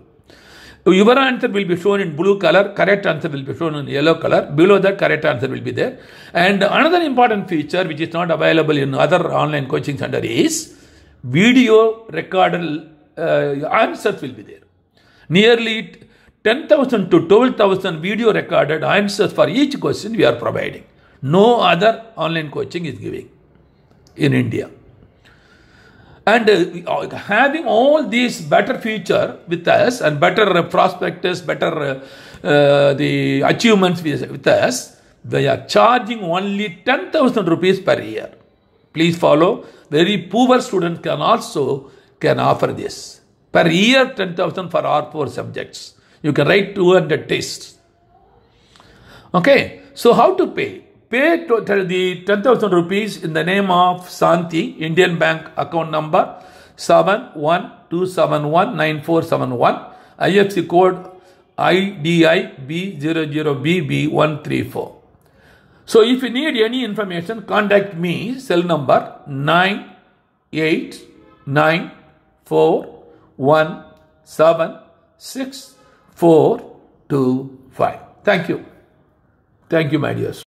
Your answer will be shown in blue color, correct answer will be shown in yellow color. Below that, correct answer will be there. And another important feature which is not available in other online coaching center is video recorded uh, answers will be there. Nearly 10,000 to 12,000 video recorded answers for each question we are providing. No other online coaching is giving in India. And uh, having all these better future with us and better uh, prospectus, better uh, uh, the achievements with, us, they are charging only 10,000 rupees per year. Please follow. Very poor students can also can offer this. Per year 10,000 for all four subjects. You can write 200 tests. Okay. So how to pay? Pay to, the 10,000 rupees in the name of Santi, Indian Bank account number 7127199471, IFC code IDIB00BB134. So if you need any information, contact me, cell number 9894176425. Thank you. Thank you, my dears.